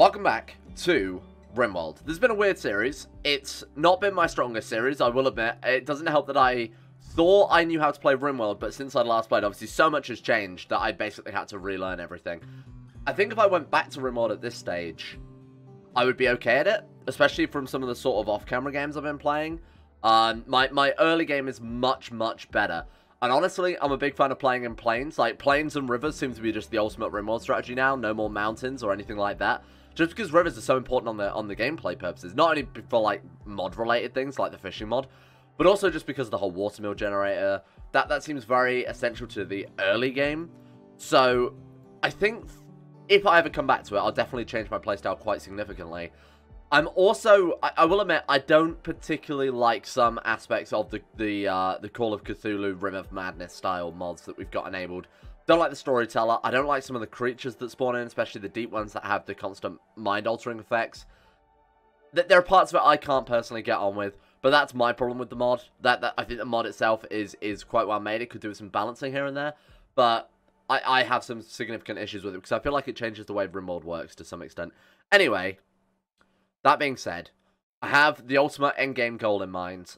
Welcome back to RimWorld. This has been a weird series. It's not been my strongest series, I will admit. It doesn't help that I thought I knew how to play RimWorld, but since I last played, obviously so much has changed that I basically had to relearn everything. I think if I went back to RimWorld at this stage, I would be okay at it, especially from some of the sort of off-camera games I've been playing. Um, my, my early game is much, much better. And honestly, I'm a big fan of playing in plains. Like, plains and rivers seem to be just the ultimate RimWorld strategy now. No more mountains or anything like that. Just because rivers are so important on the on the gameplay purposes. Not only for, like, mod-related things, like the fishing mod, but also just because of the whole watermill generator. That, that seems very essential to the early game. So, I think if I ever come back to it, I'll definitely change my playstyle quite significantly. I'm also, I, I, will admit, I don't particularly like some aspects of the the uh, the Call of Cthulhu Rim of Madness style mods that we've got enabled. Don't like the storyteller. I don't like some of the creatures that spawn in, especially the deep ones that have the constant mind-altering effects. That there are parts of it I can't personally get on with, but that's my problem with the mod. That, that I think the mod itself is is quite well made. It could do with some balancing here and there, but I, I have some significant issues with it because I feel like it changes the way RimWorld works to some extent. Anyway, that being said, I have the ultimate endgame goal in mind.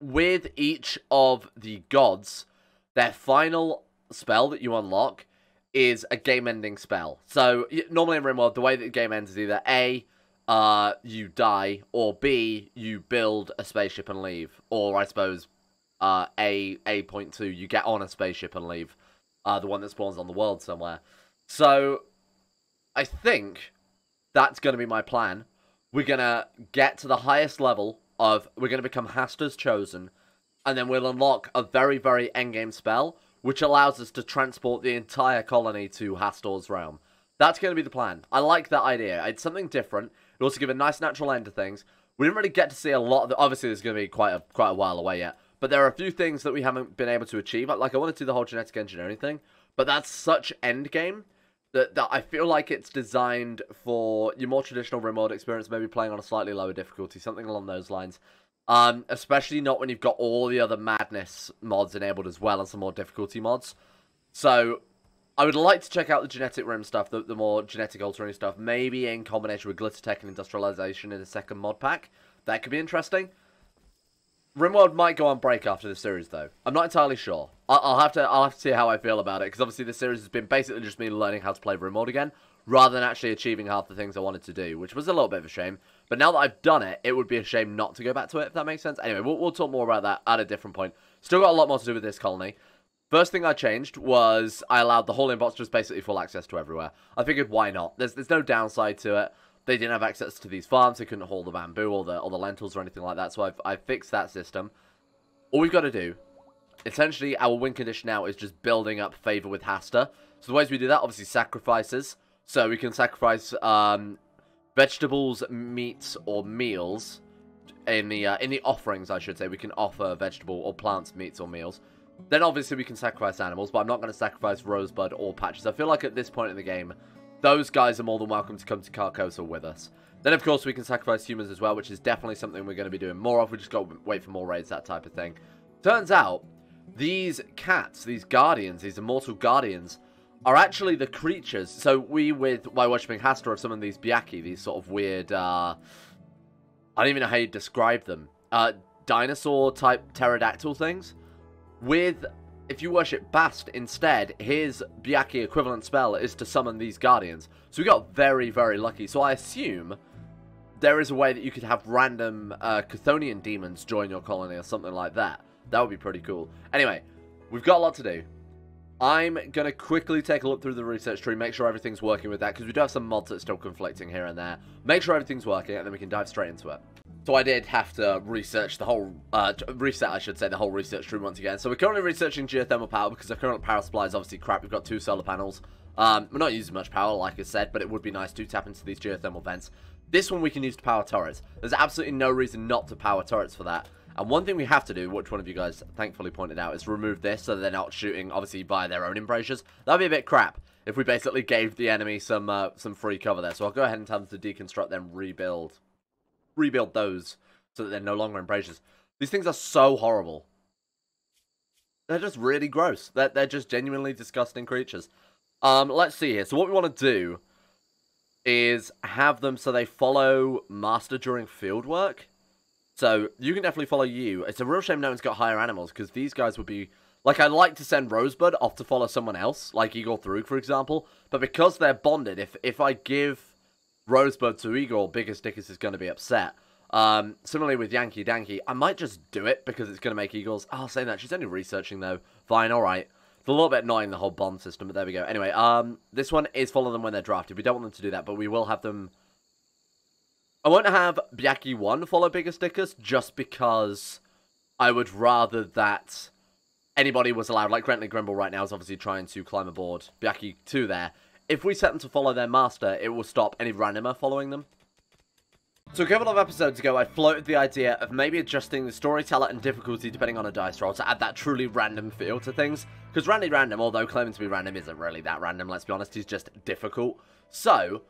With each of the gods, their final spell that you unlock is a game-ending spell. So, normally in RimWorld, the way that the game ends is either A, uh, you die, or B, you build a spaceship and leave. Or, I suppose, uh, A, A.2, you get on a spaceship and leave. Uh, the one that spawns on the world somewhere. So, I think that's going to be my plan. We're to get to the highest level of... We're to become Hastur's Chosen. And then we'll unlock a very, very endgame spell, which allows us to transport the entire colony to Hastur's realm. That's to be the plan. I like that idea. It's something different. It'll also give a nice natural end to things. We didn't really get to see a lot of the... Obviously, there's to be quite a, quite a while away yet. But there are a few things that we haven't been able to achieve. Like, I want to do the whole genetic engineering thing. But that's such endgame that, that I feel like it's designed for your more traditional RimWorld experience, maybe playing on a slightly lower difficulty, something along those lines. Um, especially not when you've got all the other madness mods enabled as well as some more difficulty mods. So, I would like to check out the genetic rim stuff, the, the more genetic altering stuff, maybe in combination with Glittertech and Industrialization in a second mod pack. That could be interesting. RimWorld might go on break after the series, though. I'm not entirely sure. I'll have to I'll have to see how I feel about it because obviously the series has been basically just me learning how to play RimWorld again, rather than actually achieving half the things I wanted to do, which was a little bit of a shame. But now that I've done it, it would be a shame not to go back to it, if that makes sense. Anyway, we'll, we'll talk more about that at a different point. Still got a lot more to do with this colony. First thing I changed was I allowed the whole inbox just basically full access to everywhere. I figured why not? There's there's no downside to it. They didn't have access to these farms. They couldn't haul the bamboo or the or the lentils or anything like that. So I've I've fixed that system. All we've got to do, essentially, our win condition now is just building up favor with Hastur. So the ways we do that, obviously, sacrifices. So we can sacrifice um, vegetables, meats, or meals in the uh, in the offerings. I should say we can offer vegetable or plants, meats, or meals. Then obviously we can sacrifice animals, but I'm not going to sacrifice Rosebud or Patches. I feel like at this point in the game, those guys are more than welcome to come to Carcosa with us. Then, of course, we can sacrifice humans as well, which is definitely something we're going to be doing more of. We just got to wait for more raids, that type of thing. Turns out, these cats, these guardians, these immortal guardians, are actually the creatures. So we, with by worshipping Hastur, have some of these Byakhee, these sort of weird, uh, I don't even know how you describe them, uh, dinosaur-type pterodactyl things. With, if you worship Bast instead, his Byakhee equivalent spell is to summon these guardians. So we got very, very lucky. So I assume there is a way that you could have random uh, Chthonian demons join your colony or something like that. That would be pretty cool. Anyway, we've got a lot to do. I'm going to quickly take a look through the research tree, make sure everything's working with that, because we do have some mods that's still conflicting here and there. Make sure everything's working, and then we can dive straight into it. So I did have to research the whole, uh, reset, I should say, the whole research tree once again. So we're currently researching geothermal power, because our current power supply is obviously crap. We've got two solar panels. Um, we're not using much power, like I said, but it would be nice to tap into these geothermal vents. This one we can use to power turrets. There's absolutely no reason not to power turrets for that. And one thing we have to do, which one of you guys thankfully pointed out, is remove this so they're not shooting, obviously, by their own embrasures. That'd be a bit crap if we basically gave the enemy some uh, some free cover there. So I'll go ahead and tell them to deconstruct them, rebuild, rebuild those so that they're no longer embrasures. These things are so horrible. They're just really gross. They're, they're just genuinely disgusting creatures. Um, let's see here. So what we want to do is have them so they follow Master during field work. So you can definitely follow you. It's a real shame no one's got higher animals because these guys would be like I'd like to send Rosebud off to follow someone else, like Igor Throog, for example. But because they're bonded, if if I give Rosebud to Igor, Biggest Dickus is going to be upset. Um, similarly with Yankee Danky, I might just do it because it's going to make Eagles. Oh, saying that, she's only researching though. Fine, alright. It's a little bit annoying, the whole bond system, but there we go. Anyway, um, this one is follow them when they're drafted. We don't want them to do that, but we will have them... I won't have Byakhee 1 follow Biggest Dickus just because I would rather that anybody was allowed. Like Grentley Grimble right now is obviously trying to climb aboard Byakhee 2 there. If we set them to follow their master, it will stop any randomer following them. So a couple of episodes ago, I floated the idea of maybe adjusting the storyteller and difficulty depending on a dice roll to add that truly random feel to things. Because Randy Random, although claiming to be random, isn't really that random, let's be honest, he's just difficult. So,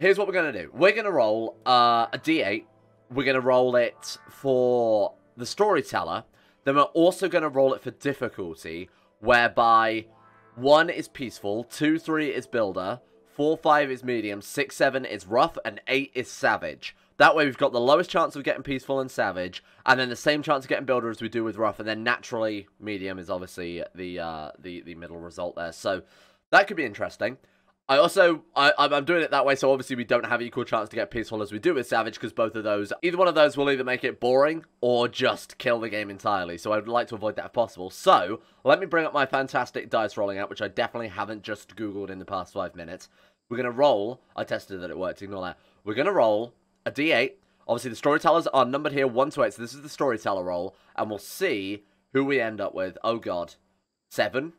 here's what we're going to do. We're going to roll uh, a d8. We're going to roll it for the storyteller. Then we're also going to roll it for difficulty, whereby 1 is peaceful, 2, 3 is builder, 4, 5 is medium, 6, 7 is rough, and 8 is savage. That way we've got the lowest chance of getting Peaceful and Savage, and then the same chance of getting Builder as we do with Rough, and then naturally Medium is obviously the uh, the, the middle result there. So that could be interesting. I also, I, I'm doing it that way, so obviously we don't have equal chance to get Peaceful as we do with Savage, because both of those, either one of those will either make it boring, or just kill the game entirely, so I'd like to avoid that if possible. So, let me bring up my fantastic dice rolling out, which I definitely haven't just googled in the past five minutes. We're going to roll, I tested that it worked, ignore that. We're going to roll a d8. Obviously, the storytellers are numbered here 1 to 8, so this is the storyteller roll. And we'll see who we end up with. Oh, God. 7?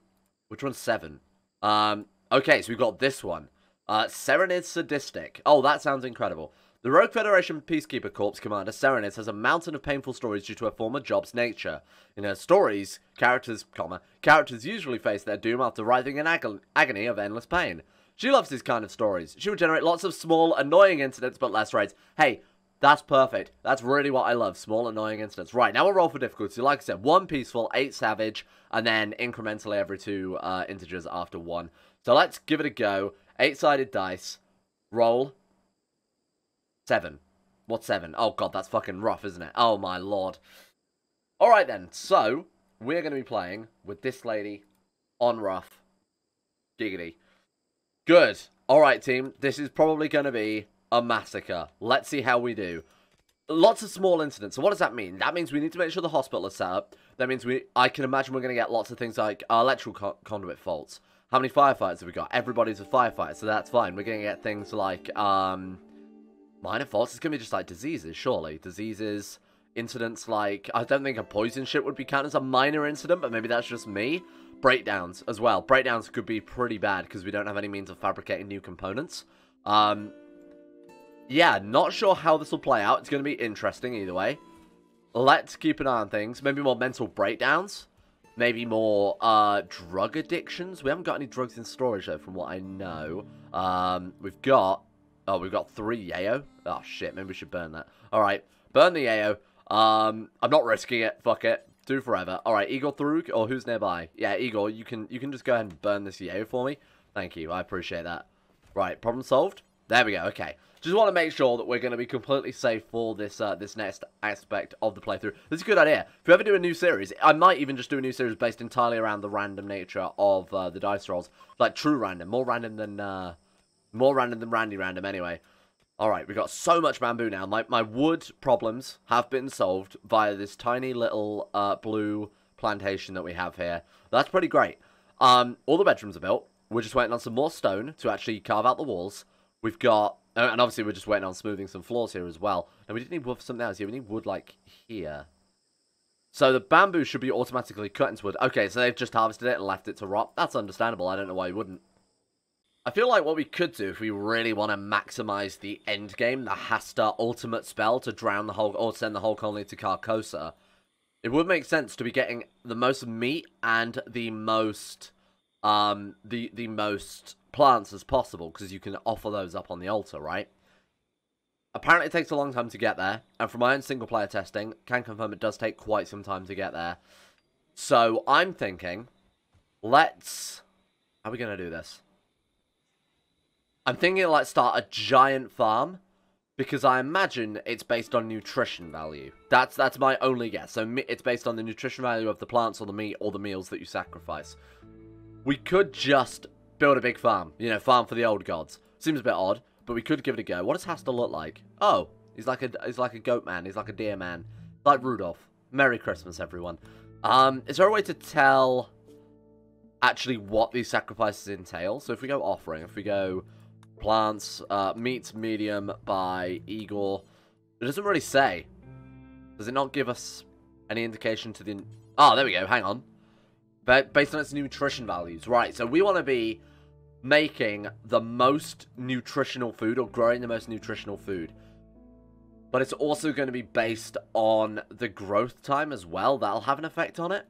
Which one's 7? Um, okay, so we've got this one. Uh, Serenid Sadistic. Oh, that sounds incredible. The Rogue Federation Peacekeeper Corps commander, Serenid, has a mountain of painful stories due to her former job's nature. In her stories, characters, comma, characters usually face their doom after writhing in ag agony of endless pain. She loves these kind of stories. She will generate lots of small, annoying incidents, but less raids. Hey, that's perfect. That's really what I love. Small, annoying incidents. Right, now we'll roll for difficulty. Like I said, one peaceful, eight savage, and then incrementally every two uh, integers after one. So let's give it a go. Eight-sided dice. Roll. Seven. What's seven? Oh, God, that's fucking rough, isn't it? Oh, my lord. Alright, then. So, we're going to be playing with this lady on rough. Giggity. Good. All right, team. This is probably going to be a massacre. Let's see how we do. Lots of small incidents. So what does that mean? That means we need to make sure the hospital is set up. That means we. I can imagine we're going to get lots of things like electrical co conduit faults. How many firefighters have we got? Everybody's a firefighter, so that's fine. We're going to get things like um, minor faults. It's going to be just like diseases, surely. Diseases, incidents like... I don't think a poison ship would be counted as a minor incident, but maybe that's just me breakdowns as well. Breakdowns could be pretty bad because we don't have any means of fabricating new components. Um, yeah, not sure how this will play out. It's going to be interesting either way. Let's keep an eye on things. Maybe more mental breakdowns. Maybe more uh, drug addictions. We haven't got any drugs in storage, though, from what I know. Um, we've got... Oh, we've got three Yayo. Oh, shit. Maybe we should burn that. All right. Burn the Yayo. Um, I'm not risking it. Fuck it. Do forever. All right, Igor Throog, or who's nearby? Yeah, Igor, you can you can just go ahead and burn this Yayo for me. Thank you. I appreciate that. Right, problem solved. There we go. Okay. Just want to make sure that we're going to be completely safe for this uh, this next aspect of the playthrough. This is a good idea. If we ever do a new series, I might even just do a new series based entirely around the random nature of uh, the dice rolls. Like true random. More random than... Uh, more random than Randy random anyway. Alright, we've got so much bamboo now. My, my wood problems have been solved via this tiny little uh, blue plantation that we have here. That's pretty great. Um, all the bedrooms are built. We're just waiting on some more stone to actually carve out the walls. We've got... And obviously we're just waiting on smoothing some floors here as well. And we didn't need wood for something else here. We need wood, like, here. So the bamboo should be automatically cut into wood. Okay, so they've just harvested it and left it to rot. That's understandable. I don't know why you wouldn't. I feel like what we could do if we really want to maximize the end game, the Hastur ultimate spell to drown the whole or send the whole colony to Carcosa, it would make sense to be getting the most meat and the most um the the most plants as possible because you can offer those up on the altar, right? Apparently it takes a long time to get there, and from my own single player testing, can confirm it does take quite some time to get there. So I'm thinking, let's how are we gonna do this? I'm thinking like start a giant farm because I imagine it's based on nutrition value. That's that's my only guess. So it's based on the nutrition value of the plants or the meat or the meals that you sacrifice. We could just build a big farm, you know, farm for the old gods. Seems a bit odd, but we could give it a go. What does Hastur look like? Oh, he's like a he's like a goat man. He's like a deer man, like Rudolph. Merry Christmas, everyone. Um, is there a way to tell actually what these sacrifices entail? So if we go offering, if we go plants, uh, meats medium by Igor, it doesn't really say. Does it not give us any indication to the... Oh, there we go. Hang on. But based on its nutrition values. Right, so we want to be making the most nutritional food or growing the most nutritional food. But it's also going to be based on the growth time as well. That'll have an effect on it.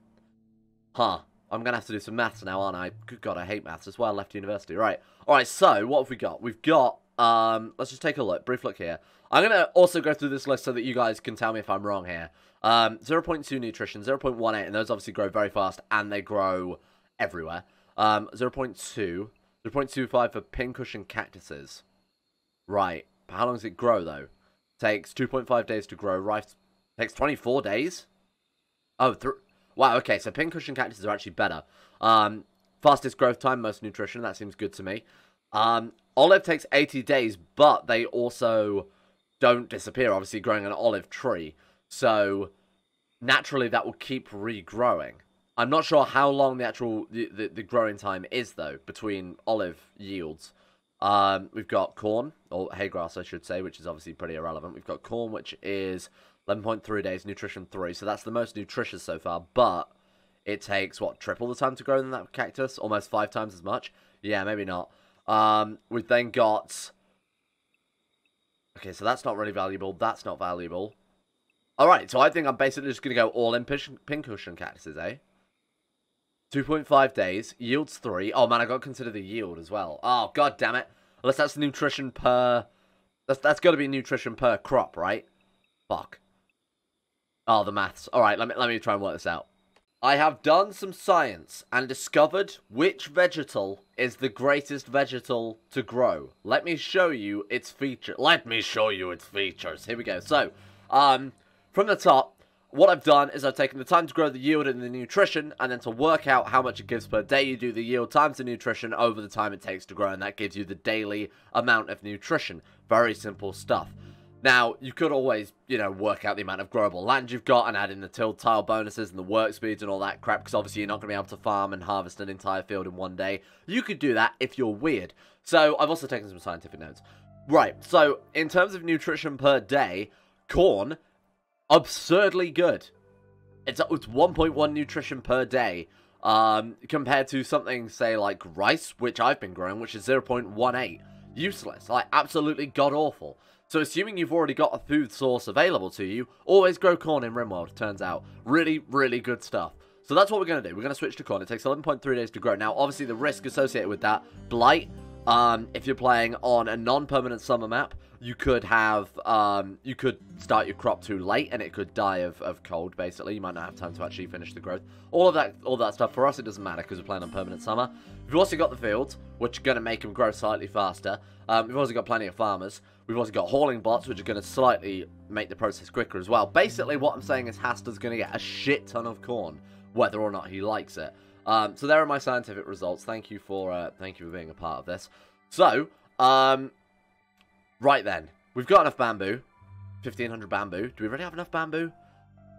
Huh. I'm going to have to do some maths now, aren't I? Good God, I hate maths. That's why I left university. Right. Alright, so what have we got? We've got... Um, let's just take a look. Brief look here. I'm going to also go through this list so that you guys can tell me if I'm wrong here. Um, 0.2 nutrition, 0.18, and those obviously grow very fast, and they grow everywhere. Um, 0.2, 0.25 for pincushion cactuses. Right. How long does it grow, though? Takes 2.5 days to grow. Rice takes 24 days? Oh, wow, okay, so pincushion cactuses are actually better. Um, fastest growth time, most nutrition, that seems good to me. Um, olive takes 80 days, but they also don't disappear, obviously, growing an olive tree. So naturally that will keep regrowing. I'm not sure how long the actual the, the, the growing time is though between olive yields. Um, we've got corn or hay grass, I should say, which is obviously pretty irrelevant. We've got corn, which is 11.3 days, nutrition three, so that's the most nutritious so far. But it takes what triple the time to grow than that cactus, almost five times as much. Yeah, maybe not. Um, we've then got. Okay, so that's not really valuable. That's not valuable. Alright, so I think I'm basically just going to go all in pincushion cactuses, eh? 2.5 days, yields 3. Oh man, I got to consider the yield as well. Oh, god damn it. Unless that's nutrition per... That's, that's got to be nutrition per crop, right? Fuck. Oh, the maths. Alright, let me, let me try and work this out. I have done some science and discovered which vegetal is the greatest vegetal to grow. Let me show you its feature. Let me show you its features. Here we go. So, um, from the top, what I've done is I've taken the time to grow the yield and the nutrition, and then to work out how much it gives per day, you do the yield times the nutrition over the time it takes to grow, and that gives you the daily amount of nutrition. Very simple stuff. Now, you could always, you know, work out the amount of growable land you've got and add in the till tile bonuses and the work speeds and all that crap, because obviously you're not going to be able to farm and harvest an entire field in one day. You could do that if you're weird. So, I've also taken some scientific notes. Right, so, in terms of nutrition per day, corn absurdly good. It's, it's 1.1 nutrition per day, um, compared to something, say, like rice, which I've been growing, which is 0.18. Useless. Like, absolutely god-awful. So assuming you've already got a food source available to you, always grow corn in RimWorld, turns out. Really, really good stuff. So that's what we're going to do. We're going to switch to corn. It takes 11.3 days to grow. Now, obviously, the risk associated with that, blight, um, if you're playing on a non-permanent summer map, you could have, um, you could start your crop too late and it could die of, of cold, basically. You might not have time to actually finish the growth. All of that all that stuff, for us, it doesn't matter because we're playing on permanent summer. We've also got the fields, which are going to make them grow slightly faster. Um, we've also got plenty of farmers. We've also got hauling bots, which are going to slightly make the process quicker as well. Basically, what I'm saying is Hastur's going to get a shit ton of corn, whether or not he likes it. Um, so there are my scientific results. Thank you for uh, thank you for being a part of this. So, um, right then, we've got enough bamboo. 1500 bamboo. Do we really have enough bamboo?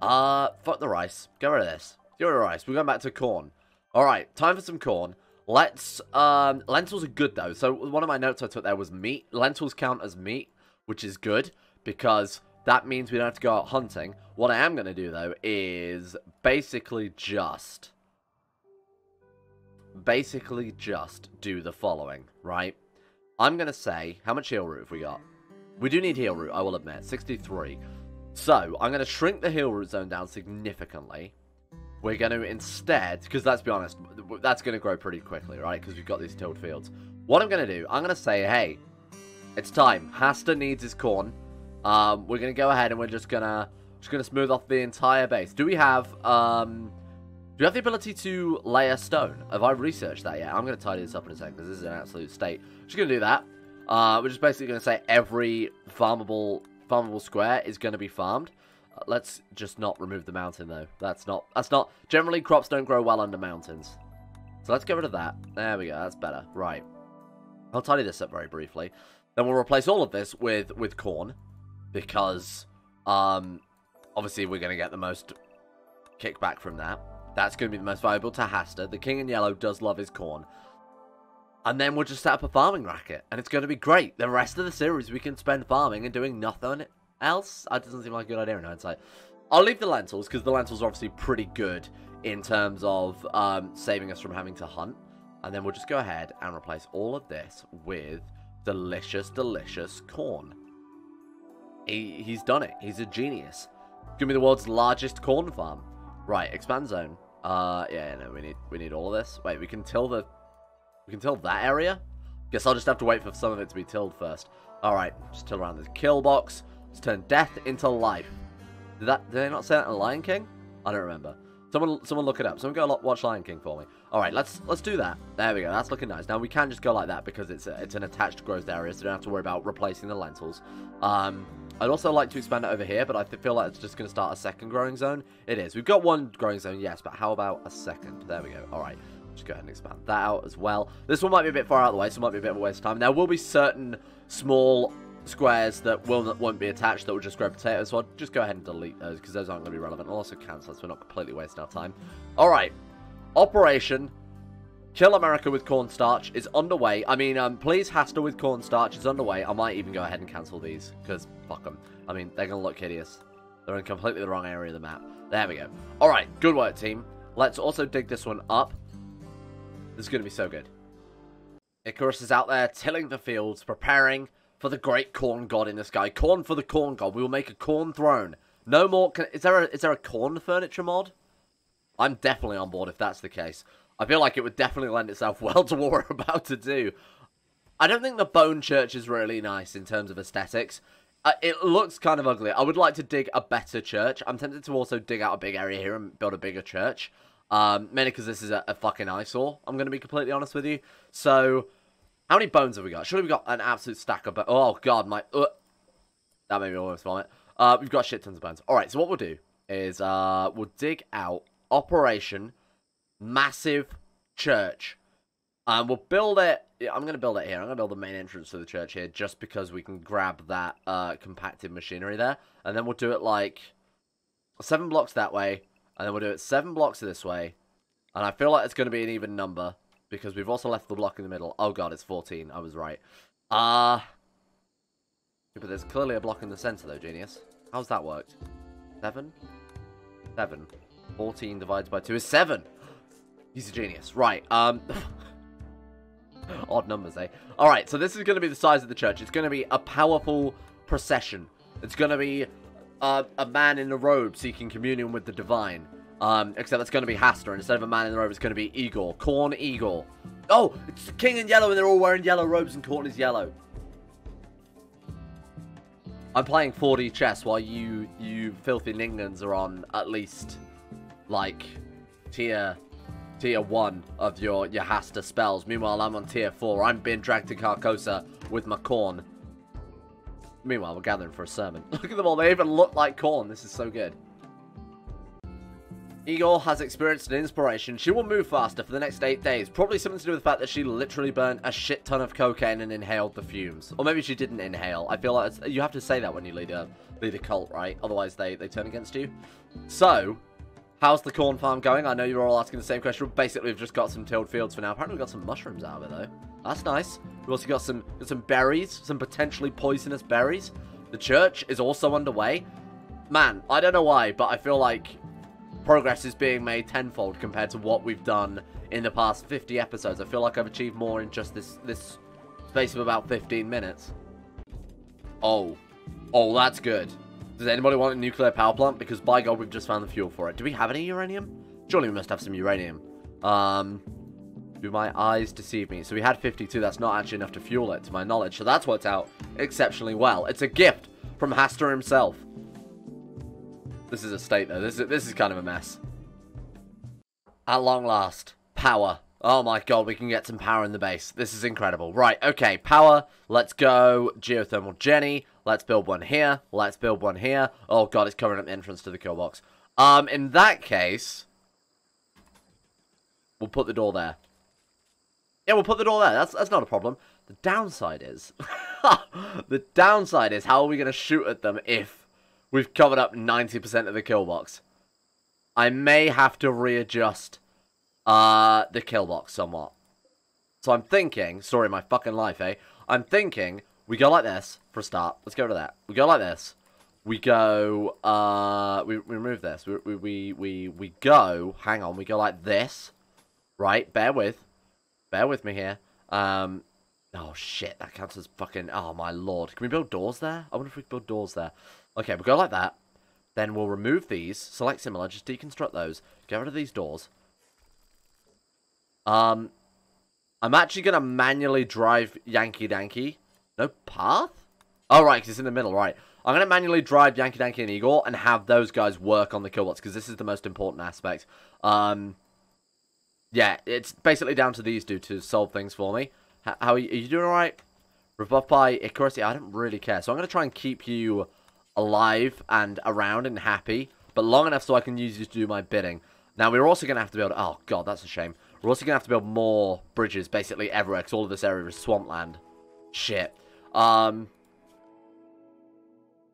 Uh, fuck the rice. Get rid of this. Get rid of rice. We're going back to corn. Alright, time for some corn. Let's, um, lentils are good though. So one of my notes I took there was meat. Lentils count as meat, which is good because that means we don't have to go out hunting. What I am going to do though is basically just basically just do the following, right? I'm going to say, how much heal root have we got? We do need heal root, I will admit, 63. So, I'm going to shrink the heal root zone down significantly. We're going to instead, because let's be honest, that's going to grow pretty quickly, right? Because we've got these tilled fields. What I'm going to do, I'm going to say, hey, it's time. Hastur needs his corn. Um, we're going to go ahead and we're just going to just going to smooth off the entire base. Do we have, um, do you have the ability to lay a stone? Have I researched that yet? I'm going to tidy this up in a second because this is an absolute state. Just going to do that. uh, which is basically going to say every farmable farmable square is going to be farmed. Uh, let's just not remove the mountain though. That's not that's not generally crops don't grow well under mountains. So let's get rid of that. There we go. That's better. Right. I'll tidy this up very briefly. Then we'll replace all of this with with corn because um obviously we're going to get the most kickback from that. That's going to be the most valuable to Hastur. The King in Yellow does love his corn. And then we'll just set up a farming racket. And it's going to be great. The rest of the series we can spend farming and doing nothing else. That doesn't seem like a good idea in hindsight. I'll leave the lentils, because the lentils are obviously pretty good in terms of um, saving us from having to hunt. And then we'll just go ahead and replace all of this with delicious, delicious corn. He, he's done it. He's a genius. Give me the world's largest corn farm. Right, expand zone. Uh, yeah, no, we need we need all of this. Wait, we can till the we can till that area? Guess I'll just have to wait for some of it to be tilled first. Alright, just till around this kill box. Let's turn death into life. Did that did they not say that in Lion King? I don't remember. Someone someone look it up. Someone go watch Lion King for me. Alright, let's let's do that. There we go. That's looking nice. Now we can just go like that because it's a, it's an attached growth area, so don't have to worry about replacing the lentils. Um I'd also like to expand it over here, but I feel like it's just going to start a second growing zone. It is. We've got one growing zone, yes, but how about a second? There we go. All right. Just go ahead and expand that out as well. This one might be a bit far out of the way, so it might be a bit of a waste of time. There will be certain small squares that will not, won't be attached that will just grow potatoes, so I'll just go ahead and delete those because those aren't going to be relevant. I'll also cancel so we're not completely wasting our time. All right. Operation Kill America with cornstarch is underway. I mean, um, please Hastur with cornstarch is underway. I might even go ahead and cancel these, because fuck them. I mean, they're going to look hideous. They're in completely the wrong area of the map. There we go. Alright, good work, team. Let's also dig this one up. This is going to be so good. Icarus is out there tilling the fields, preparing for the great corn god in the sky. Corn for the corn god. We will make a corn throne. No more... Can, is, there a, is there a corn furniture mod? I'm definitely on board if that's the case. I feel like it would definitely lend itself well to what we're about to do. I don't think the bone church is really nice in terms of aesthetics. Uh, it looks kind of ugly. I would like to dig a better church. I'm tempted to also dig out a big area here and build a bigger church. Um, mainly because this is a, a, fucking eyesore, I'm going to be completely honest with you. So, how many bones have we got? Surely we've got an absolute stack of bones. Oh, God, my... Uh, that made me almost vomit. Uh, we've got shit tons of bones. Alright, so what we'll do is uh, we'll dig out Operation massive church. Um, we'll build it. I'm going to build it here. I'm going to build the main entrance to the church here just because we can grab that uh, compacted machinery there. And then we'll do it like seven blocks that way. And then we'll do it seven blocks this way. And I feel like it's going to be an even number because we've also left the block in the middle. Oh god, it's 14. I was right. Uh, but there's clearly a block in the center though, genius. How's that worked? Seven? Seven. 14 divided by 2 is 7. He's a genius. Right, um... Odd numbers, eh? Alright, so this is going to be the size of the church. It's going to be a powerful procession. It's going to be uh, a man in a robe seeking communion with the divine. Um, except it's going to be Hastur. Instead of a man in the robe, it's going to be Igor. Corn Igor. Oh, it's king in yellow and they're all wearing yellow robes and corn is yellow. I'm playing 4D chess while you, you filthy Ningans are on at least, like, tier tier 1 of your, your Hastur spells. Meanwhile, I'm on tier 4. I'm being dragged to Carcosa with my corn. Meanwhile, we're gathering for a sermon. Look at them all. They even look like corn. This is so good. Igor has experienced an inspiration. She will move faster for the next eight days. Probably something to do with the fact that she literally burnt a shit ton of cocaine and inhaled the fumes. Or maybe she didn't inhale. I feel like you have to say that when you lead a, lead a cult, right? Otherwise, they, they turn against you. So, How's the corn farm going? I know you're all asking the same question. Basically, we've just got some tilled fields for now. Apparently, we've got some mushrooms out of it, though. That's nice. We've also got some, got some berries, some potentially poisonous berries. The church is also underway. Man, I don't know why, but I feel like progress is being made tenfold compared to what we've done in the past 50 episodes. I feel like I've achieved more in just this, this space of about 15 minutes. Oh. Oh, that's good. Does anybody want a nuclear power plant? Because by God, we've just found the fuel for it. Do we have any uranium? Surely we must have some uranium. Um, do my eyes deceive me? So we had 52. That's not actually enough to fuel it, to my knowledge. So that's worked out exceptionally well. It's a gift from Hasta himself. This is a state, though. This is, this is kind of a mess. At long last, power. Oh my god, we can get some power in the base. This is incredible. Right, okay, power. Let's go geothermal Jenny. Let's build one here. Let's build one here. Oh god, it's covering up the entrance to the kill box. Um, in that case, we'll put the door there. Yeah, we'll put the door there. That's that's not a problem. The downside is, the downside is, how are we going to shoot at them if we've covered up 90% of the kill box? I may have to readjust uh, the kill box somewhat. So I'm thinking, sorry, my fucking life, eh? I'm thinking we go like this for a start. Let's go to that. We go like this. We go, uh, we, we remove this. We, we, we, we, we go, hang on, we go like this. Right, bear with. Bear with me here. Um, oh shit, that counts as fucking, oh my lord. Can we build doors there? I wonder if we can build doors there. Okay, we'll go like that. Then we'll remove these, select similar, just deconstruct those, get rid of these doors. Um, I'm actually going to manually drive Yankee Danky. No path? Oh, right, because it's in the middle, right. I'm going to manually drive Yankee Danky and Igor and have those guys work on the killbox, because this is the most important aspect. Um, yeah, it's basically down to these two to solve things for me. How, how are, you, are you doing alright? By Icarus? Yeah, I don't really care. So I'm going to try and keep you alive and around and happy, but long enough so I can use you to do my bidding. Now, we're also going to have to build... Oh, God, that's a shame. We're also going to have to build more bridges basically everywhere because all of this area is swampland. Shit. Um,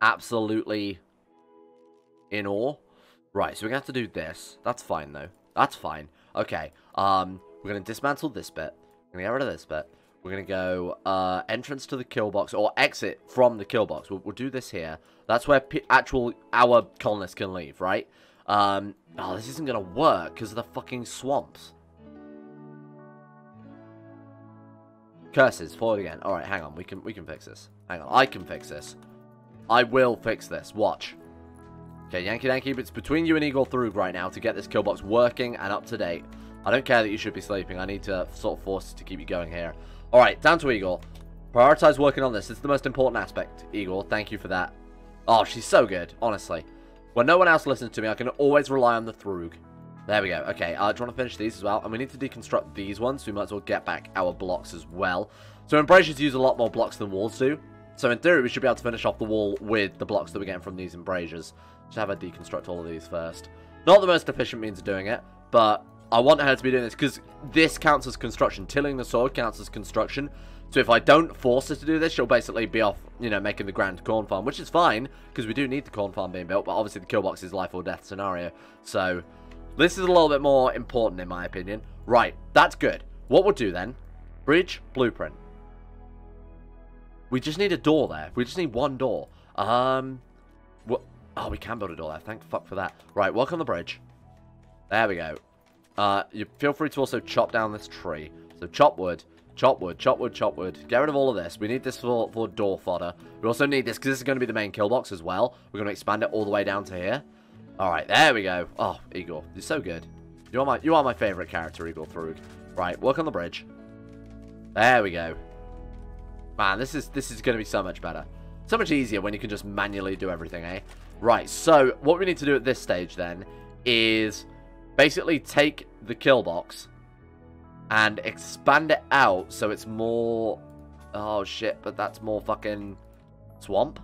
absolutely in awe. Right, so we're going to have to do this. That's fine, though. That's fine. Okay, um, we're going to dismantle this bit. We're going to get rid of this bit. We're going to go uh, entrance to the kill box, or exit from the kill box. We'll, we'll do this here. That's where actual our colonists can leave, right? Um, oh, this isn't going to work because of the fucking swamps. Curses, forward again. Alright, hang on. We can we can fix this. Hang on. I can fix this. I will fix this. Watch. Okay, Yankee Yankee, it's between you and Igor Throog right now to get this kill box working and up to date. I don't care that you should be sleeping. I need to sort of force to keep you going here. Alright, down to Igor. Prioritize working on this. It's the most important aspect, Igor. Thank you for that. Oh, she's so good, honestly. When no one else listens to me, I can always rely on the Throog. There we go. Okay, uh, do you want to finish these as well? And we need to deconstruct these ones, so we might as well get back our blocks as well. So embrasures use a lot more blocks than walls do. So in theory, we should be able to finish off the wall with the blocks that we're getting from these embrasures. Just have her deconstruct all of these first. Not the most efficient means of doing it, but I want her to be doing this because this counts as construction. Tilling the sword counts as construction. So if I don't force her to do this, she'll basically be off, you know, making the grand corn farm, which is fine because we do need the corn farm being built, but obviously the kill box is life or death scenario. So this is a little bit more important in my opinion. Right, that's good. What we'll do then, bridge, blueprint. We just need a door there. We just need one door. Um, what? Oh, we can build a door there. Thank fuck for that. Right, on the bridge. There we go. Uh, you feel free to also chop down this tree. So chop wood, chop wood, chop wood, chop wood. Get rid of all of this. We need this for, for door fodder. We also need this because this is going to be the main kill box as well. We're going to expand it all the way down to here. Alright, there we go. Oh, Igor. You're so good. You are my you are my favourite character, Igor Throog. Right, work on the bridge. There we go. Man, this is this is going to be so much better. So much easier when you can just manually do everything, eh? Right, so what we need to do at this stage then is basically take the kill box and expand it out so it's more... Oh, shit, but that's more fucking swamp.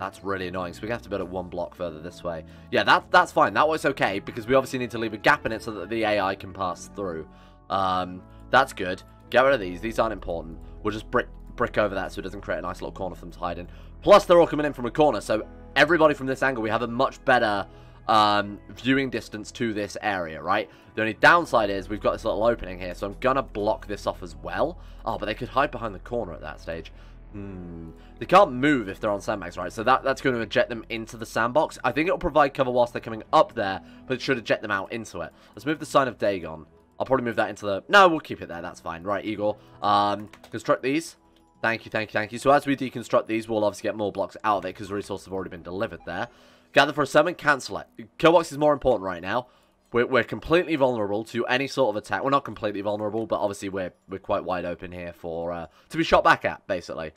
That's really annoying. So we have to build it one block further this way. Yeah, that, that's fine. That was okay because we obviously need to leave a gap in it so that the AI can pass through. Um, that's good. Get rid of these. These aren't important. We'll just brick, brick over that so it doesn't create a nice little corner for them to hide in. Plus, they're all coming in from a corner. So everybody from this angle, we have a much better um, viewing distance to this area, right? The only downside is we've got this little opening here, so I'm going to block this off as well. Oh, but they could hide behind the corner at that stage. Hmm. They can't move if they're on sandbags, right? So that, that's going to eject them into the sandbox. I think it'll provide cover whilst they're coming up there, but it should eject them out into it. Let's move the sign of Dagon. I'll probably move that into the... No, we'll keep it there. That's fine. Right, Igor. Um, construct these. Thank you, thank you, thank you. So as we deconstruct these, we'll obviously get more blocks out of it because resources have already been delivered there. Gather for a settlement, cancel it. Killbox is more important right now. We're, we're completely vulnerable to any sort of attack. We're not completely vulnerable, but obviously we're we're quite wide open here for uh, to be shot back at, basically.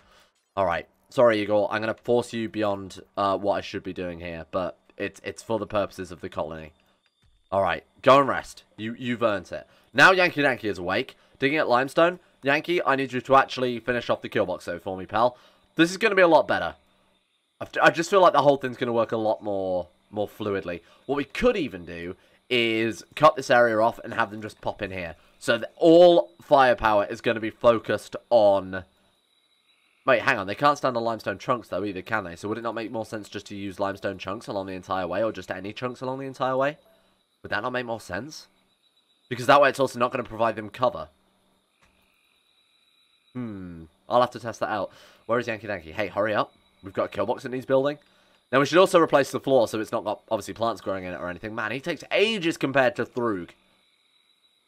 All right. Sorry, Igor. I'm going to force you beyond uh, what I should be doing here, but it's it's for the purposes of the colony. All right. Go and rest. You, you've earned it. Now Yankee Yankee is awake. Digging at limestone. Yankee, I need you to actually finish off the kill box though for me, pal. This is going to be a lot better. I just feel like the whole thing's going to work a lot more more fluidly. What we could even do is cut this area off and have them just pop in here. So all firepower is going to be focused on... Wait, hang on. They can't stand on limestone chunks, though, either, can they? So would it not make more sense just to use limestone chunks along the entire way, or just any chunks along the entire way? Would that not make more sense? Because that way it's also not going to provide them cover. Hmm. I'll have to test that out. Where is Yankee Yankee? Hey, hurry up. We've got a kill box that needs building. Now, we should also replace the floor so it's not got, obviously, plants growing in it or anything. Man, he takes ages compared to Throog.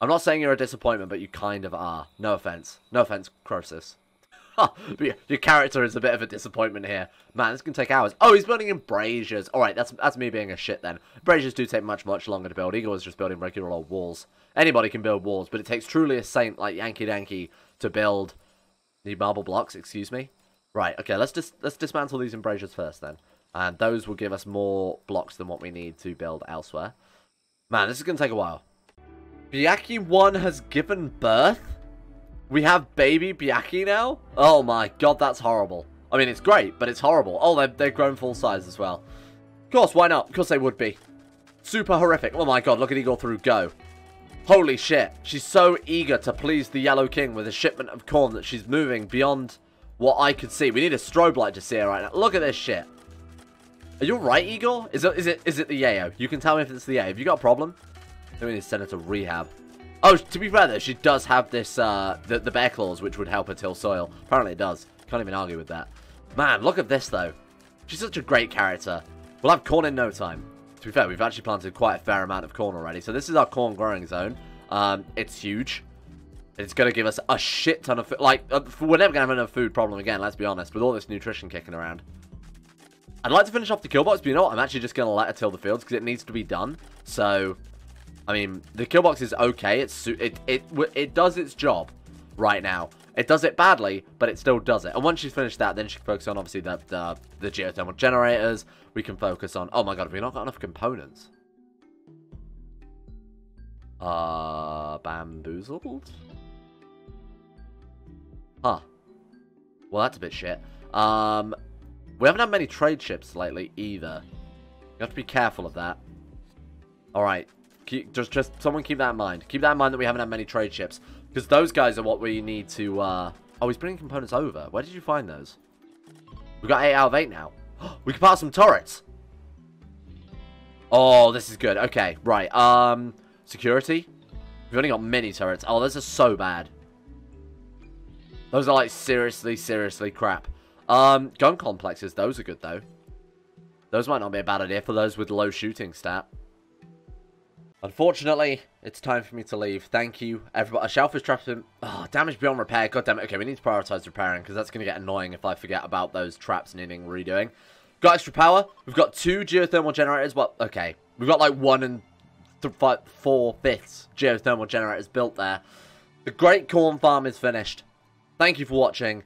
I'm not saying you're a disappointment, but you kind of are. No offense. No offense, Croesus. your character is a bit of a disappointment here. Man, this can take hours. Oh, he's building embrasures. Alright, that's that's me being a shit then. Embrasures do take much, much longer to build. Igor is just building regular old walls. Anybody can build walls, but it takes truly a saint like Yankee Yankee to build the marble blocks, excuse me. Right, okay, let's just let's dismantle these embrasures first then. And those will give us more blocks than what we need to build elsewhere. Man, this is going to take a while. Byakhee 1 has given birth? We have baby Byakhee now? Oh my god, that's horrible. I mean, it's great, but it's horrible. Oh, they're, they're grown full size as well. Of course, why not? Of course they would be. Super horrific. Oh my god, look at Eagle through go. Holy shit. She's so eager to please the Yellow King with a shipment of corn that she's moving beyond what I could see. We need a strobe light to see her right now. Look at this shit. Are you right, Igor? Is it is it is it the yayo? You can tell me if it's the yayo. Have you got a problem? Then we to send her to rehab. Oh, to be fair though, she does have this uh the, the bear claws which would help her till soil. Apparently it does. Can't even argue with that. Man, look at this though. She's such a great character. We'll have corn in no time. To be fair, we've actually planted quite a fair amount of corn already. So this is our corn growing zone. Um, it's huge. It's going to give us a shit ton of food. Like, uh, we're never going to have another food problem again, let's be honest, with all this nutrition kicking around. I'd like to finish off the kill box, but you know what? I'm actually just going to let her till the fields because it needs to be done. So, I mean, the kill box is okay. It's it, it, it does its job right now. It does it badly, but it still does it. And once she's finished that, then she can focus on, obviously, the, the, the geothermal generators. We can focus on... Oh, my God, have we not got enough components? Uh, bamboozled? Huh. Well, that's a bit shit. Um, we haven't had many trade ships lately either. You have to be careful of that. Alright. Just, just someone keep that in mind. Keep that in mind that we haven't had many trade ships. Because those guys are what we need to, uh... Oh, he's bringing components over. Where did you find those? We've got 8 out of 8 now. we can pass some turrets. Oh, this is good. Okay, right. Um, security. We've only got mini turrets. Oh, those are so bad. Those are, like, seriously, seriously crap. Um, gun complexes, those are good though. Those might not be a bad idea for those with low shooting stat. Unfortunately, it's time for me to leave. Thank you, everybody. A shellfish trap in... Oh, damage beyond repair. God damn it. Okay, we need to prioritize repairing because that's going to get annoying if I forget about those traps needing redoing. Got extra power. We've got two geothermal generators. Well, okay. We've got like one and four fifths geothermal generators built there. The Great Corn Farm is finished. Thank you for watching.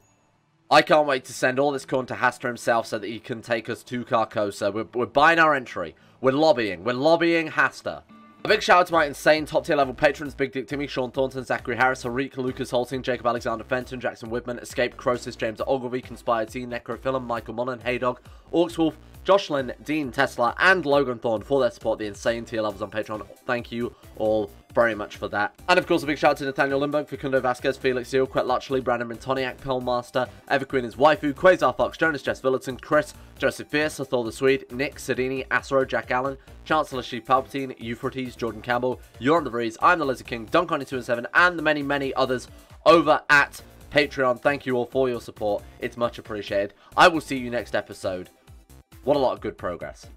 I can't wait to send all this corn to Hastur himself so that he can take us to Carcosa. We're, we're buying our entry. We're lobbying. We're lobbying Hastur. A big shout out to my insane top tier level patrons Big Dick Timmy, Sean Thornton, Zachary Harris, Harik, Lucas Holting, Jacob Alexander Fenton, Jackson Whitman, Escape, Croesus, James Ogilvy, Conspired Teen, Necrophilim, Michael Mullen, Haydog, Orcswolf, Jocelyn, Dean Tesla, and Logan Thorne for their support, the insane tier levels on Patreon. Thank you all very much for that. And of course, a big shout out to Nathaniel Lindbergh, Facundo Vasquez, Felix Zeal, Quet Lutchley, Brandon Mintoniak, Pelmaster, Everqueen is Waifu, Quasar Fox, Jonas Jess Villerton, Chris, Joseph Fierce, Thor the Swede, Nick Sedini, Asro, Jack Allen, Chancellor Chief Palpatine, Euphrates, Jordan Campbell, on the Breeze, I'm the Lizard King, Dunconi207, and the many, many others over at Patreon. Thank you all for your support. It's much appreciated. I will see you next episode. What a lot of good progress.